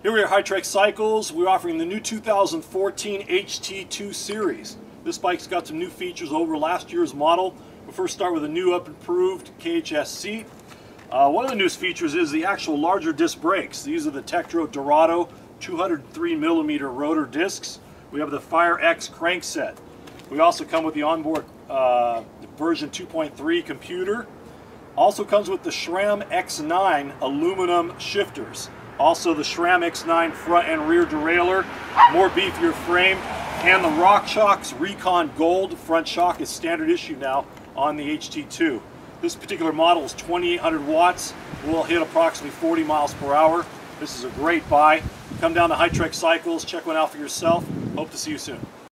Here we are Hi Trek Cycles. We're offering the new 2014 HT2 series. This bike's got some new features over last year's model. We'll first start with a new up improved KHS seat. Uh, one of the newest features is the actual larger disc brakes. These are the Tektro Dorado 203 millimeter rotor discs. We have the FireX crankset. We also come with the onboard uh, version 2.3 computer. Also comes with the SRAM X9 aluminum shifters. Also the SRAM X9 front and rear derailleur, more beefier frame, and the RockShox Recon Gold front shock is standard issue now on the HT2. This particular model is 2800 watts, will hit approximately 40 miles per hour. This is a great buy. Come down to Hi Trek Cycles, check one out for yourself. Hope to see you soon.